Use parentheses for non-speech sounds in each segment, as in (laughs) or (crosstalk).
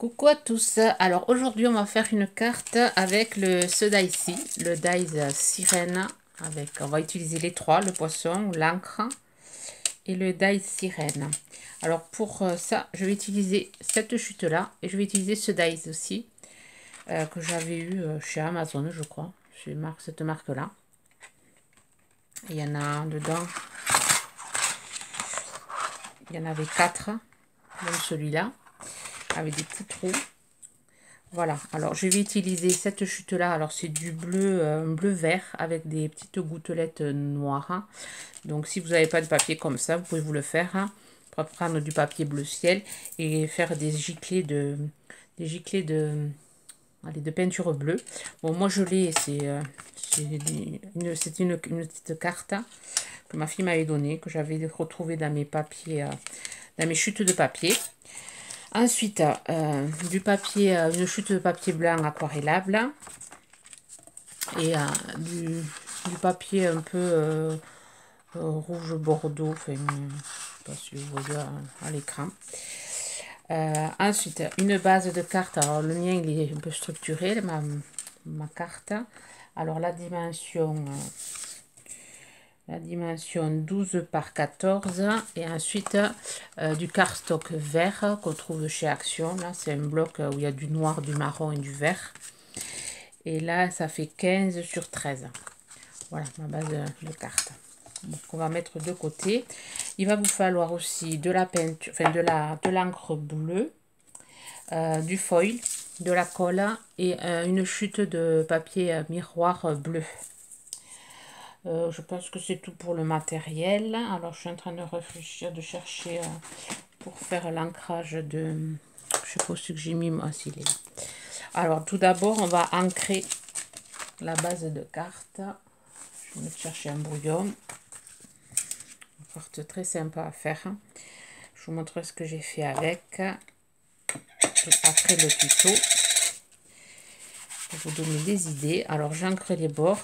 Coucou à tous, alors aujourd'hui on va faire une carte avec le ce ici, le dice sirène, on va utiliser les trois, le poisson, l'encre et le dice sirène. Alors pour euh, ça, je vais utiliser cette chute là et je vais utiliser ce dice aussi euh, que j'avais eu euh, chez Amazon je crois, chez marque, cette marque là. Il y en a dedans, il y en avait quatre, comme celui-là avec des petits trous. Voilà, alors je vais utiliser cette chute-là. Alors c'est du bleu, euh, bleu vert avec des petites gouttelettes noires. Hein. Donc si vous n'avez pas de papier comme ça, vous pouvez vous le faire. Hein. Prendre du papier bleu ciel et faire des giclées de, des giclées de, de peinture bleue. Bon, moi je l'ai, c'est euh, une, une, une, petite carte hein, que ma fille m'avait donnée, que j'avais retrouvée dans mes papiers, euh, dans mes chutes de papier. Ensuite, euh, du papier, euh, une chute de papier blanc aquarellable. Et euh, du, papier un peu rouge bordeaux. Enfin, je sais pas si vous voyez à, l'écran. ensuite, une base de carte. Alors, le mien, il est un peu structuré, ma, ma carte. Alors, la dimension la dimension 12 par 14 et ensuite euh, du cardstock vert qu'on trouve chez Action. Là, c'est un bloc où il y a du noir, du marron et du vert. Et là, ça fait 15 sur 13. Voilà ma base de carte. Donc, on va mettre de côté. Il va vous falloir aussi de la peinture, enfin de la de l'encre bleue, euh, du foil, de la colle et euh, une chute de papier miroir bleu. Euh, je pense que c'est tout pour le matériel. Alors, je suis en train de réfléchir, de chercher euh, pour faire l'ancrage de... Je sais pas ce que j'ai mis, moi, s'il est là. Alors, tout d'abord, on va ancrer la base de carte. Je vais chercher un brouillon. Une carte très sympa à faire. Je vous montrerai ce que j'ai fait avec. Après le tuto. Pour vous donner des idées. Alors, j'ancre les bords.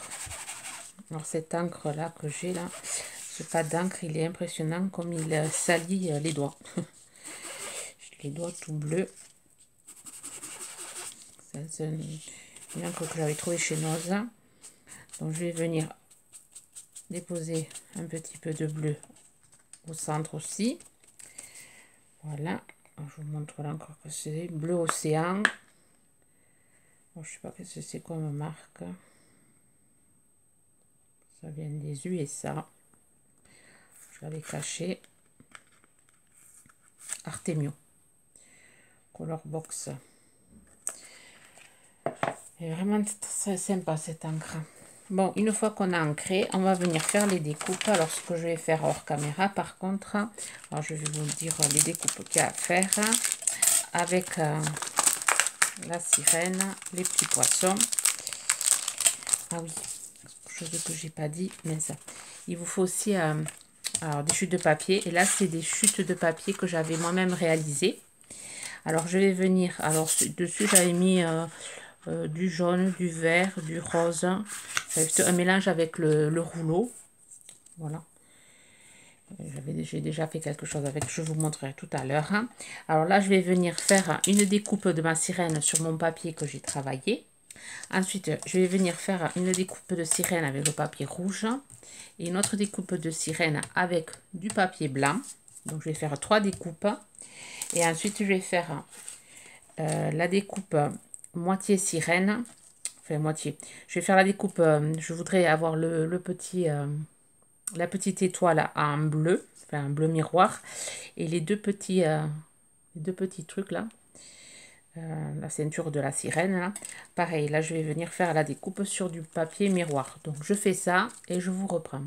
Alors cette encre là que j'ai là, ce pas d'encre, il est impressionnant comme il euh, salit euh, les doigts. (laughs) les doigts tout bleus. C'est une encre que j'avais trouvé chez Noza. Donc je vais venir déposer un petit peu de bleu au centre aussi. Voilà. je vous montre l'encre que c'est. Bleu océan. Bon, je sais pas ce que c'est comme marque. Ça vient des USA. Je l'avais caché. Artemio. Color box. Et vraiment très sympa cette encre. Bon, une fois qu'on a ancré, on va venir faire les découpes. Alors, ce que je vais faire hors caméra, par contre, je vais vous dire les découpes qu'il y a à faire avec euh, la sirène, les petits poissons. Ah oui, chose que j'ai pas dit, mais ça. Il vous faut aussi euh, alors, des chutes de papier. Et là, c'est des chutes de papier que j'avais moi-même réalisées. Alors, je vais venir. Alors, dessus, j'avais mis euh, euh, du jaune, du vert, du rose. un mélange avec le, rouleau. Voilà. J'ai déjà fait quelque chose avec, je vous montrerai tout à l'heure. Hein. Alors là, je vais venir faire une découpe de ma sirène sur mon papier que j'ai travaillé. Ensuite, je vais venir faire une découpe de sirène avec le papier rouge et une autre découpe de sirène avec du papier blanc. Donc, je vais faire trois découpes. Et ensuite, je vais faire euh, la découpe moitié sirène. Enfin, moitié. Je vais faire la découpe, euh, je voudrais avoir le, petit, euh, la petite étoile en bleu, enfin un bleu miroir. Et les deux petits, les deux petits trucs là, euh, la ceinture de la sirène. Pareil, là je vais venir faire la découpe sur du papier miroir. Donc je fais ça et je vous reprends.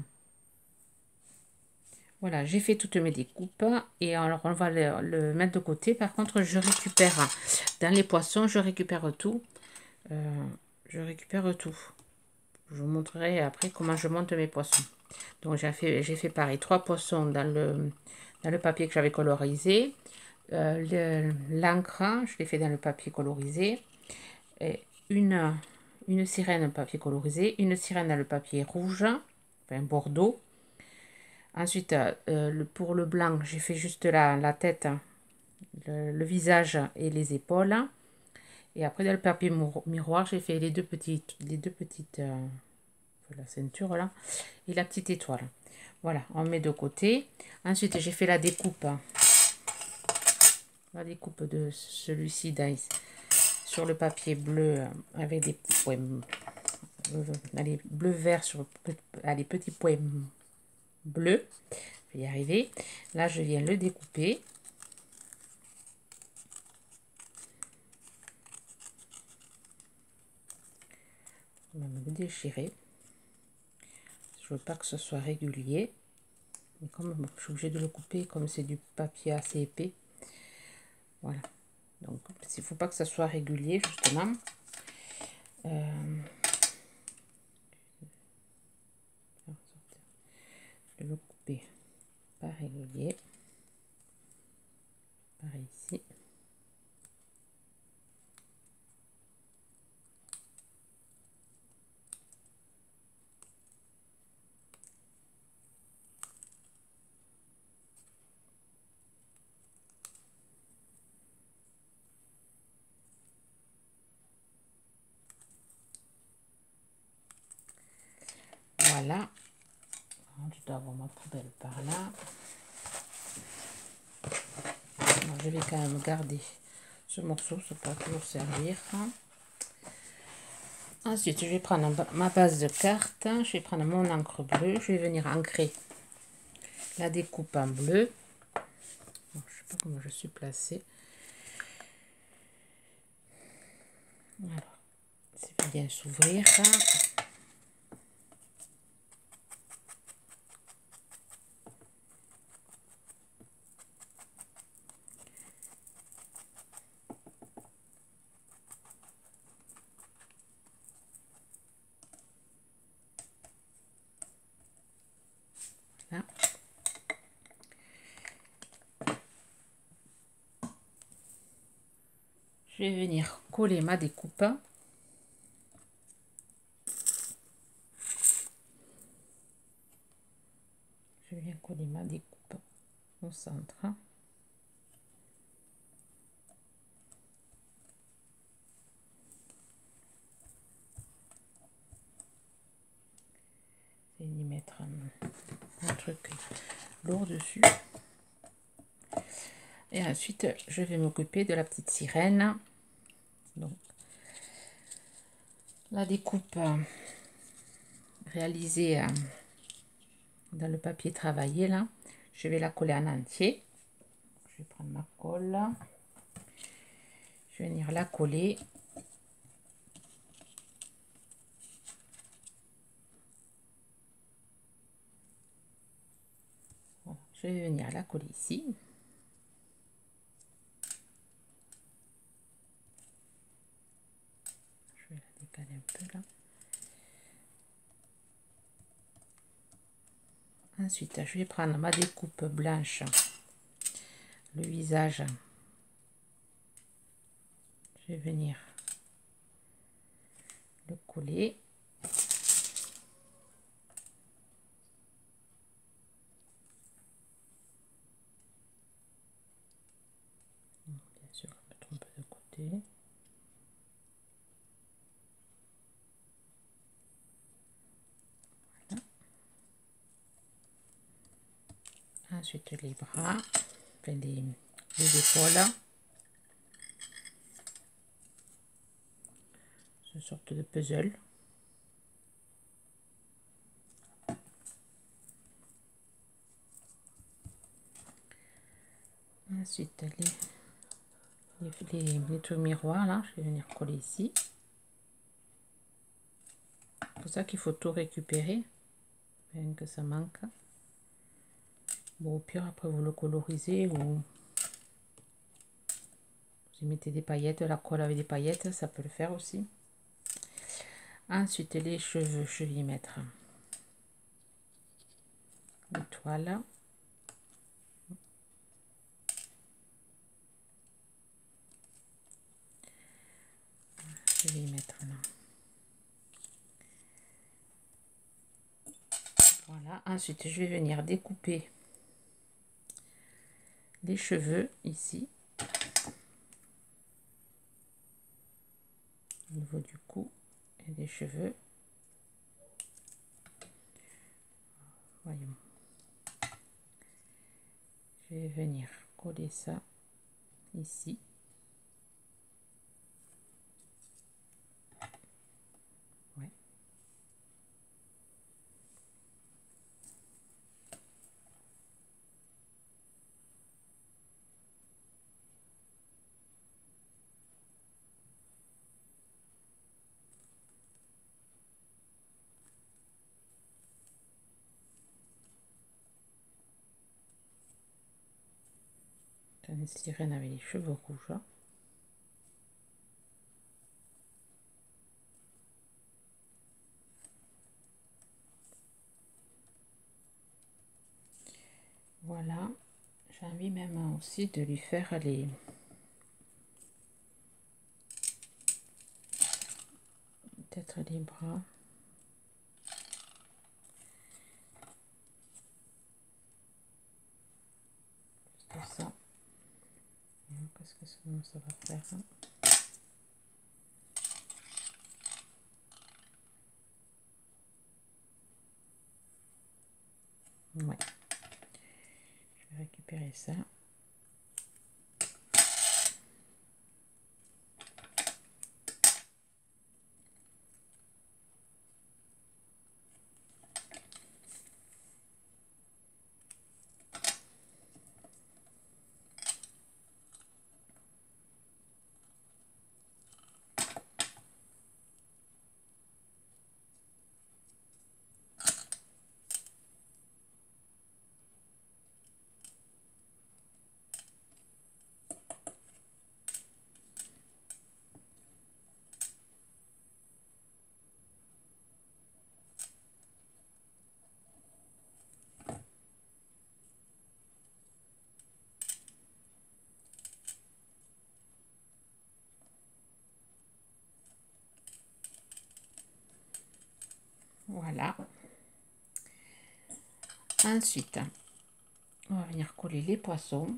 Voilà, j'ai fait toutes mes découpes et alors on va le, mettre de côté. Par contre, je récupère dans les poissons, je récupère tout. Euh, je récupère tout. Je vous montrerai après comment je monte mes poissons. Donc j'ai fait, fait pareil, trois poissons dans le, dans le papier que j'avais colorisé. Euh, l'encre, je l'ai fait dans le papier colorisé. Une, une sirène papier colorisé, une sirène dans le papier rouge, enfin bordeaux. Ensuite, euh, pour le blanc, j'ai fait juste la, la tête le, visage et les épaules. Et après, dans le papier miroir, j'ai fait les deux petites, les deux petites euh, la ceinture là, et la petite étoile. Voilà, on met de côté. Ensuite, j'ai fait la découpe. La découpe de celui-ci sur le papier bleu avec des points euh, bleu vert sur les petits points bleus. Je vais y arriver. Là, je viens le découper. On va me le déchirer. Je veux pas que ce soit régulier. Mais comme je suis obligée de le couper, comme c'est du papier assez épais. Voilà. Donc, il ne faut pas que ça soit régulier, justement. Euh, je vais le couper pas régulier. Par ici. Voilà. Je dois avoir ma poubelle par là. je vais quand même garder ce morceau, ça peut toujours servir. Ensuite, je vais prendre ma base de carte. Je vais prendre mon encre bleue. Je vais venir ancrer la découpe en bleu. je ne sais pas comment je suis placée. Alors, c'est bien s'ouvrir. Je vais venir coller ma découpe. Je viens coller ma découpe au centre. Vais y mettre un, truc lourd dessus. Et ensuite, je vais m'occuper de la petite sirène. Donc, la découpe euh, réalisée euh, dans le papier travaillé là, je vais la coller en entier. Je vais prendre ma colle. Je vais venir la coller. Je vais venir la coller ici. Ensuite, je vais prendre ma découpe blanche, le visage. Je vais venir le coller. Bien sûr, je me trompe de côté. Ensuite les bras, les, les épaules. Une sorte de puzzle. Ensuite, les, les, les, miroirs, là, je vais venir coller ici. C'est pour ça qu'il faut tout récupérer, bien que ça manque. Bon, au pire, après, vous le colorisez ou vous mettez des paillettes, la colle avec des paillettes, ça peut le faire aussi. Ensuite, les cheveux, je vais y mettre l'étoile. Je vais y mettre là. Voilà, ensuite je vais venir découper les cheveux ici. Au niveau du cou et des cheveux. Voyons. Je vais venir coller ça ici. Sirène avec les cheveux rouges. Voilà, j'ai envie même aussi de lui faire les peut-être les bras. ça. Qu'est-ce que ça va faire hein? Ouais. Je vais récupérer ça. Voilà. Ensuite, on va venir coller les poissons.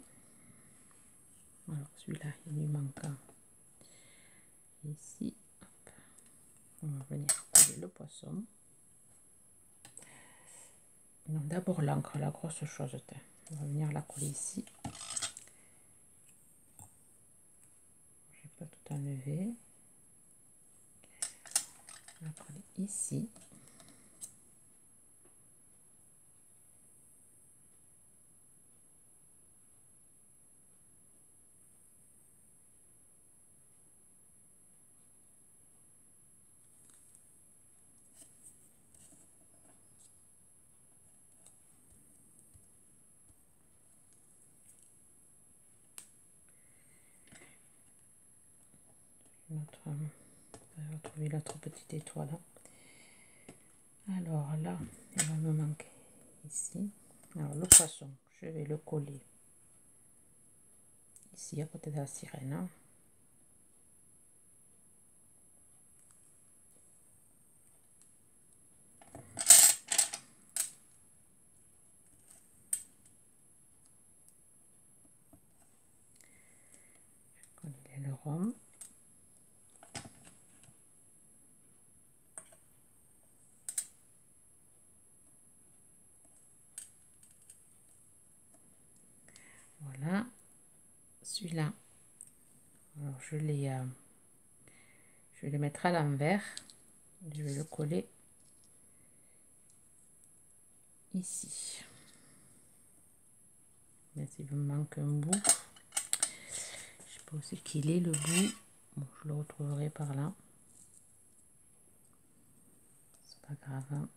Alors celui-là, il lui manque ici. On va venir coller le poisson. D'abord l'encre, la grosse chose. On va venir la coller ici. Je vais pas tout enlever. On va coller ici. notre, on l'autre petite étoile. Alors là, il va me manquer ici. Alors le poisson, je vais le coller ici à côté de la sirène. Hein. Je coller le rhum. celui-là alors je les euh, je vais les mettre à l'envers. Je vais le coller ici. Mais s'il me manque un bout. Je sais pas qu'il est le bout. Je le retrouverai par là. C'est pas grave hein.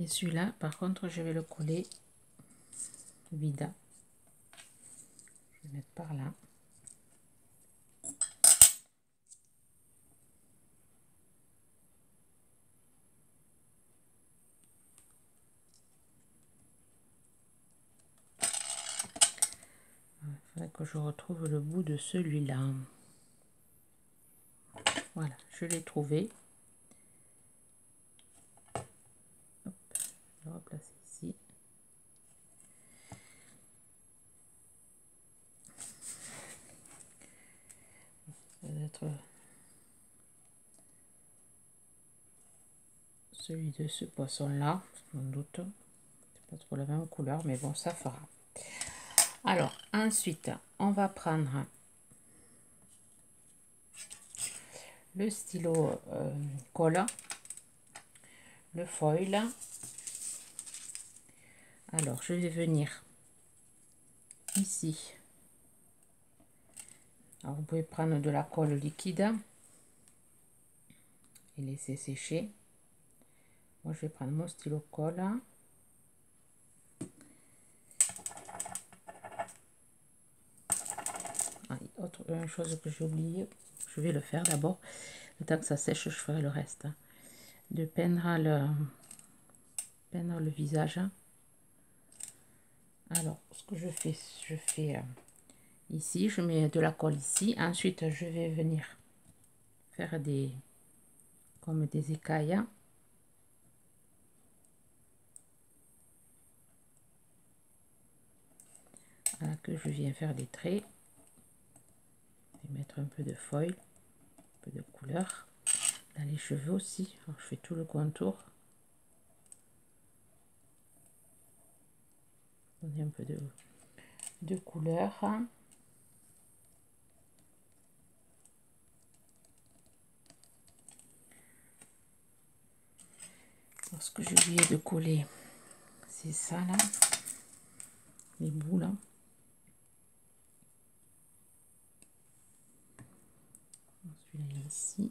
Et celui-là, par contre, je vais le coller vida. Je vais mettre par là. Il faudrait que je retrouve le bout de celui-là. Voilà, je l'ai trouvé. Celui de ce poisson-là, sans doute. C'est pas trop la même couleur, mais bon, ça fera. Alors, ensuite, on va prendre le stylo euh, colle, le foil. Alors, je vais venir ici. Alors, vous pouvez prendre de la colle liquide et laisser sécher. Moi, je vais prendre mon stylo colle. autre chose que j'ai oublié, je vais le faire d'abord. Le temps que ça sèche, je ferai le reste. De peindre le, peindre le visage. Alors, ce que je fais, je fais euh, ici, je mets de la colle ici. Ensuite, je vais venir faire des comme des écailles. Que je viens faire des traits mettre un peu de foil, un peu de couleur. Dans les cheveux aussi, je fais tout le contour. Donner un peu de, de couleur. Ce que j'ai oublié de coller, c'est ça là, les bouts là. ici.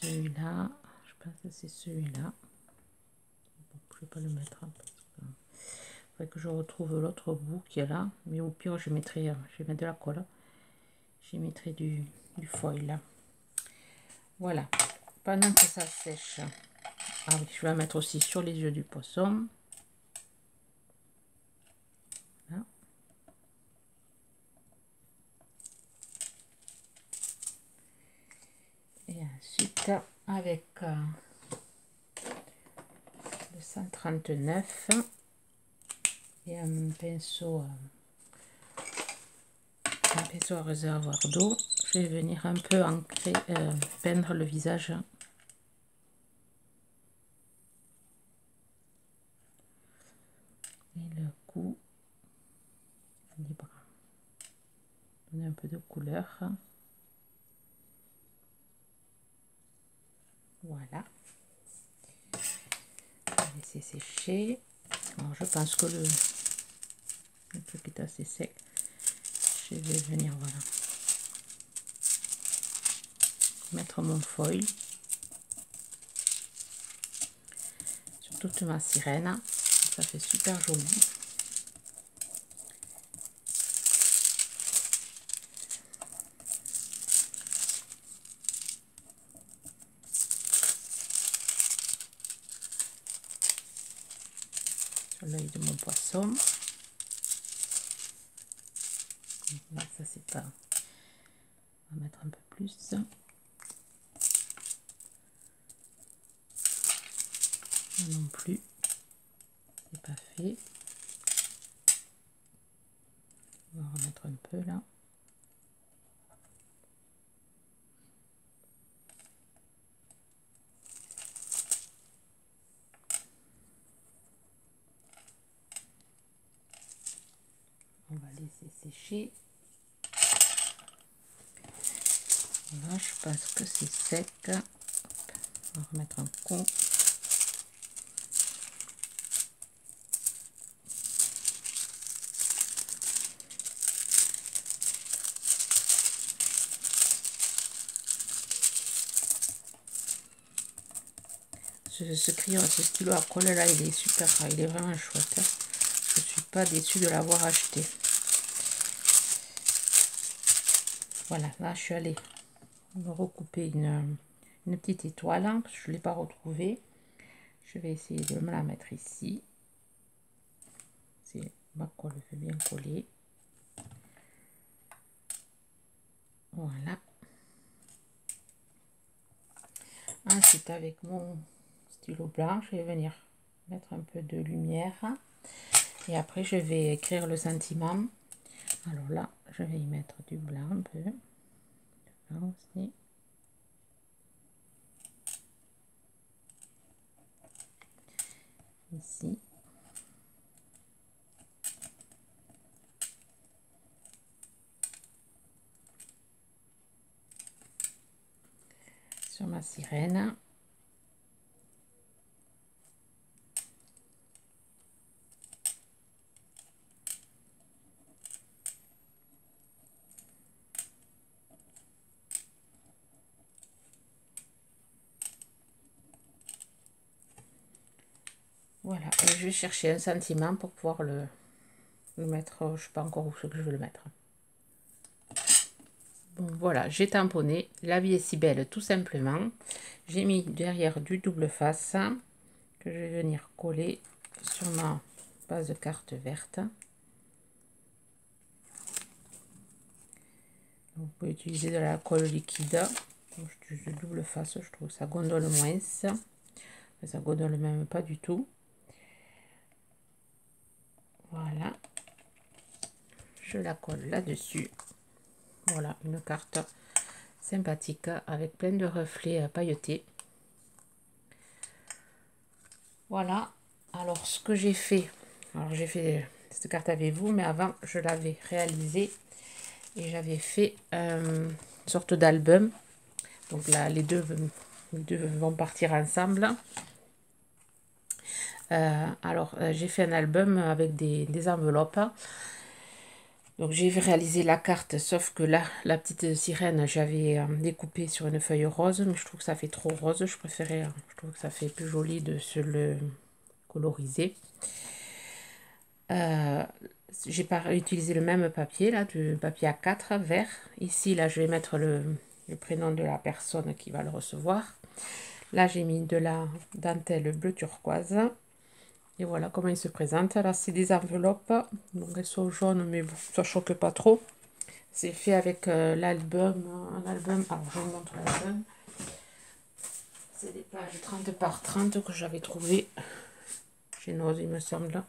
Celui-là, je pense que c'est celui-là. je vais pas le mettre. Hein, que je retrouve l'autre bout qui est là. Mais au pire, je mettrai, euh, je vais mettre de la colle. Je mettrai du, du foil. Voilà. Pendant que ça sèche, ah je vais mettre aussi sur les yeux du poisson. Et avec euh, le 139, et un pinceau, euh, un pinceau à réservoir d'eau. Je vais venir un peu ancrer, euh, peindre le visage. Et le cou, les bras. Donner un peu de couleur. Voilà. Je pense que le, peu qui est assez sec. Je vais venir, voilà, mettre mon foil sur toute ma sirène. Ça fait super joli. sur l'œil de mon poisson. ça c'est pas. On va mettre un peu plus. Non plus, c'est pas fait. On va remettre un peu là. On va laisser sécher. Là, je pense que c'est sec. on va remettre un coup. Ce, ce crayon, ce stylo à colle là, il est super, il est vraiment chouette. Je suis pas déçue de l'avoir acheté. Voilà, là je suis allée me recouper une, petite étoile, hein, je ne l'ai pas retrouvée. Je vais essayer de me la mettre ici. C'est ma colle fait bien coller. Voilà. Ensuite, avec mon stylo blanc, je vais venir mettre un peu de lumière. Et après, je vais écrire le sentiment. Alors là, je vais y mettre du blanc un peu. aussi. Ici. Sur ma sirène. Voilà, et vais chercher un sentiment pour pouvoir le, mettre, je ne sais pas encore où ce que je veux le mettre. Bon, voilà, j'ai tamponné. La vie est si belle, tout simplement. J'ai mis derrière du double face que je vais venir coller sur ma base de carte verte. Vous pouvez utiliser de la colle liquide. Double face, je trouve que ça gondole moins. Ça gondole même pas du tout. Voilà. La colle là-dessus. Voilà, une carte sympathique avec plein de reflets pailletés. Voilà. Alors, ce que j'ai fait, alors j'ai fait cette carte avec vous, mais avant, je l'avais réalisée et j'avais fait euh, une sorte d'album. Donc là, les deux, vont partir ensemble. Euh, alors, euh, j'ai fait un album avec des, enveloppes. Donc, j'ai réalisé la carte, sauf que là, la petite sirène, j'avais euh, découpé sur une feuille rose, mais je trouve que ça fait trop rose. Je préférais, je trouve que ça fait plus joli de se le coloriser. j'ai pas utilisé le même papier, là, du papier A4 vert. Ici, là, je vais mettre le prénom de la personne qui va le recevoir. Là, j'ai mis de la dentelle bleu turquoise. Et voilà comment il se présente. Là, c'est des enveloppes. Donc, elles sont jaunes, mais ça choque pas trop. C'est fait avec euh, l'album. Un album. Alors, je vous montre l'album. C'est des pages 30 par 30 que j'avais trouvé chez Nose, il me semble.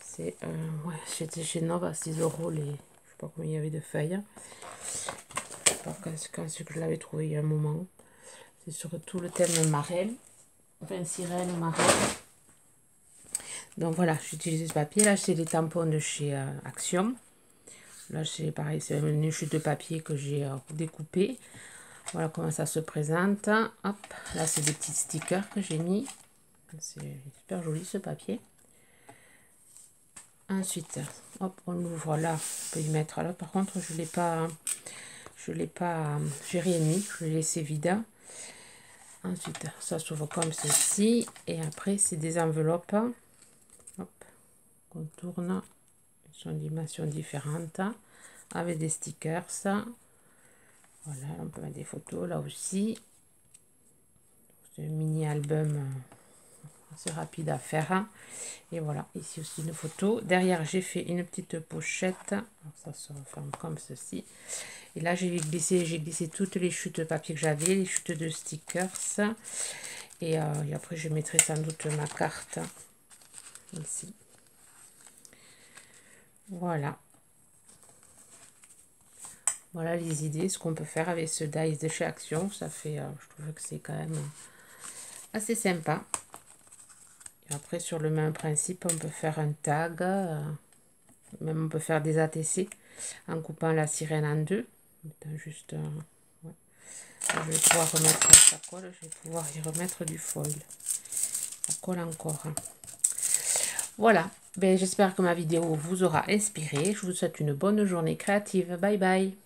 C'est, euh, chez Nove à 6 euros. Les, je sais pas combien il y avait de feuilles. Quand, quand que je l'avais trouvé il y a un moment. C'est surtout le thème marelle. Enfin, sirène, marelle. Donc voilà, j'utilise ce papier. Là, c'est les tampons de chez euh, Action. Là, c'est pareil, c'est une chute de papier que j'ai euh, découpé. Voilà comment ça se présente. Là, c'est des petits stickers que j'ai mis. C'est super joli ce papier. Ensuite, on ouvre là. On peut y mettre là. Par contre, je l'ai pas... Je l'ai pas... J'ai rien mis. Je l'ai laissé vide. Ensuite, ça s'ouvre comme ceci. Et après, c'est des enveloppes on tourne sur une dimension différente avec des stickers. Voilà on peut mettre des photos là aussi. C'est un mini album assez rapide à faire. Et voilà ici aussi une photo. Derrière j'ai fait une petite pochette. Ça se referme comme ceci. Et là j'ai glissé j'ai glissé toutes les chutes de papier que j'avais les chutes de stickers. Et, euh, et après je mettrai sans doute ma carte ici voilà. Voilà les idées, ce qu'on peut faire avec ce dice de chez Action. Ça fait, euh, je trouve que c'est quand même assez sympa. Après, sur le même principe, on peut faire un tag. Euh, même on peut faire des ATC en coupant la sirène en deux. Juste, euh, Je vais pouvoir remettre sa colle. Je vais pouvoir y remettre du foil. Ça colle encore. Hein. Voilà, ben, j'espère que ma vidéo vous aura inspiré. Je vous souhaite une bonne journée créative. Bye bye